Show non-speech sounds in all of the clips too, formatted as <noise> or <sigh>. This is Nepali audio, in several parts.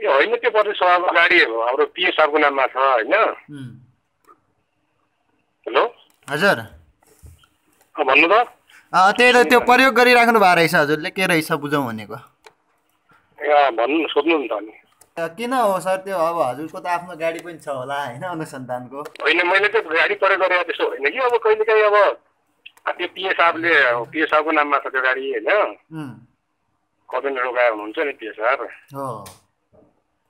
ए होइन त्यो प्रदेश सभाको गाडी हाम्रो पिए साहबको नाममा छ होइन हेलो? हजुर। भन्नु त। त्यही त त्यो प्रयोग गरिराख्नु भएको रहेछ हजुरले के रहेछ बुझौँ भनेको। भन्नु सोध्नु नि त अनि। अ, किन हो सर त्यो? अब हजुरको त आफ्नो गाडी पनि छ होला होइन अनुसन्धानको? होइन मैले त्यो गाडी प्रयोग गरेर त्यस्तो होइन कि अब कहिलेकाहीँ अब त्यो पिए साहबले पिए साहबको नाममा छ त्यो गाडी होइन? उम्, कतै रोगाए हुनुहुन्छ नि पिए साहब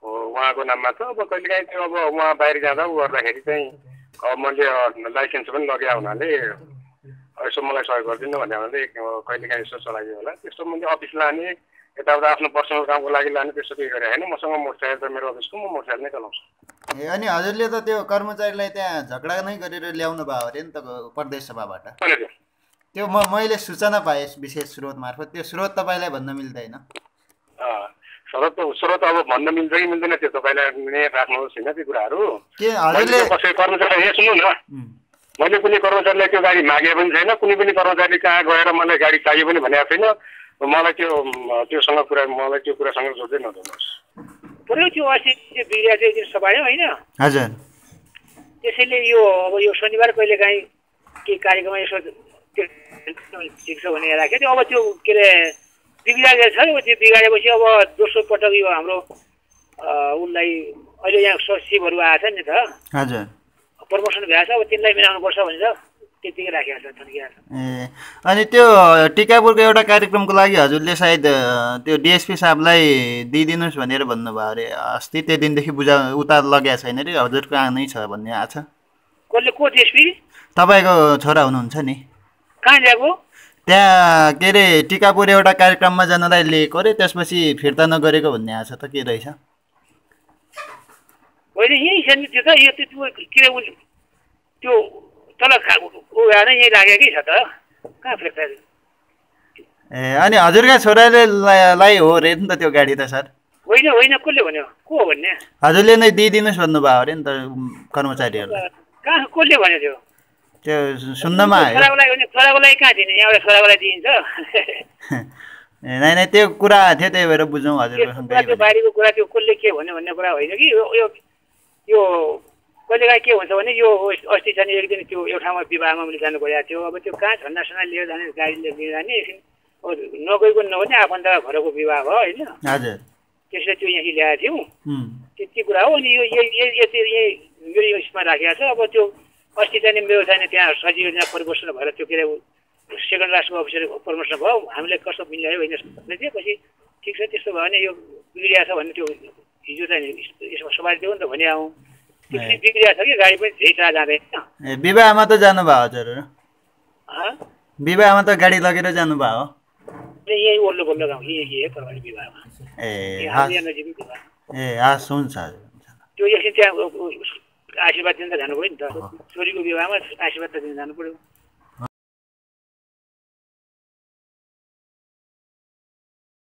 हो उहाँको नाममा छ। अब कहिलेकाहीँ त्यो अब उहाँ बाहिर जाँदा गर्दाखेरि चाहिँ अब मैले लाइसेन्स पनि लगाए हुनाले यसो मलाई सहयोग गरिदिनु भन्ने हुनाले कहिलेकाहीँ यसो चलाइदियो होला। त्यस्तो मैले अफिस लाने यताउता आफ्नो पर्सनल कामको लागि लाने त्यस्तो केही गरेँ होइन। मसँग मोटरसाइकल त मेरो अफिसको म मोटरसाइकल नै चलाउँछु। ए अनि हजुरले त त्यो कर्मचारीलाई त्यहाँ झगडा नै गरेर ल्याउनु भयो अरे नि त प्रदेश सभाबाट। भने त्यो म मैले सूचना पाएँ विशेष स्रोत मार्फत। त्यो स्रोत तपाईँलाई भन्न मिल्दैन। त स्रोत अब भन्न मिल्छ कि मिल्दैन त्यो तपाईँलाई नै राख्नुहोस् होइन त्यो कुराहरू? कसै कर्मचारी यहाँ सुन्नु न। मैले कुनै कर्मचारीलाई त्यो गाडी मागे पनि छैन कुनै पनि कर्मचारीले कहाँ गएर मलाई गाडी चाहियो पनि भनेको छैन। मलाई त्यो त्योसँग कुरा मलाई त्यो कुरासँग जोड्दै नदिनुहोस् पुरै त्यो अस्ति त्यो बिग्रिया चाहिँ त्यो सभायो होइन? हजुर। त्यसैले यो अब यो शनिबार कहिले काहीँ केही कार्यक्रम यसो त्यो ठिक छ भने राख्यो। त्यो अब त्यो के अरे बिग्रिरहेको छ अब त्यो बिगारेपछि अब दोस्रो पटक यो हाम्रो अ, उसलाई अहिले यहाँ सचिवहरू आएको छ नि त। हजुर। प्रमोसन भएको छ अब तिनलाई मिलाउनुपर्छ भनेर त्यतिकै राखेको छ ए अनि त्यो टिकापुरको एउटा कार्यक्रमको लागि हजुरले सायद त्यो डिएसपी साहबलाई दिइदिनुहोस् भनेर भन्नुभयो अरे। अस्ति त्यो दिनदेखि बुझा उता लगेको छैन अरे हजुरको नै छ भन्ने आएको छ। कसले को त्यसपि तपाईँको छोरा हुनुहुन्छ नि। कहाँ ल्याएको? त्यहाँ के अरे टिकापुर एउटा कार्यक्रममा जानलाई लिएको अरे त्यसपछि फिर्ता नगरेको भन्ने छ त के रहेछ? होइन यहीँ छ नि त्यो त यो त्यो त्यो के अरे त्यो तल खा- उ आएर यहीँ राखेकै छ त? कहाँ फिर्ता ए अनि हजुरका छोराले लाई हो अरे नि त त्यो गाडी त सर? होइन होइन कसले भन्यो? को भन्ने? हजुरले नै दिइदिनुहोस् भन्नुभयो अरे नि त कर्मचारीहरूलाई। कहाँ कसले भन्यो त्यो? त्यो सुन्नमा आयो छोराको लागि छोराको लागि कहाँ दिने? यहाँबाट छोराको लागि दिइन्छ। <laughs> नै नै त्यो कुरा थियो त्यही भएर बुझौँ कुरा त्यो बाहिरको कुरा त्यो कसले के भन्यो भन्ने कुरा होइन कि? यो यो कहिलेकाहीँ के हुन्छ भने यो अस्ति चाहिँ एक दिन त्यो एउटा ठाउँमा विवाहमा मैले जानु गएको थियो। अब त्यो कहाँ झन्डा सन्डा लिएर जाने गाडीले लिएर जाने? नगएको नभने आफन्त घरको विवाह भयो होइन? हजुर। त्यसले त्यो यहीँ ल्याएको थियौँ। त्यति कुरा हो। अनि यो यही यही यति यही मेरो यो उसमा राखेको छ। अब त्यो अस्ति चाहिँ मेरो चाहिँ त्यहाँ सचिव यहाँ परिवर्तन भएर त्यो के अरे सेकेन्ड लास्टको अफिसर प्रमोसन भयो। हामीलाई कस्तो मिलायो होइन भन्दै थियो। पछि ठिक छ त्यस्तो भयो भने यो बिग्रिया छ भने त्यो हिजो चाहिँ यसमा सवारी देऊ नि त भने आउँ। त्यो ए। बिग्रिया छ कि गाडी पनि धेरै टाढा जाँदैन विवाहमा त जानुभयो हजुरहरू हँ? विवाहमा त गाडी लगेर जानुभयो। यहीँ ओल्लो पल्लो गाउँ यहीँ परवारी विवाहमा। ए ए हस् हुन्छ हजुर। त्यो एकछिन त्यहाँ आशीर्वाद दिन त जानु पऱ्यो नि त। छोरीको विवाहमा आशीर्वाद त दिन जानु पऱ्यो।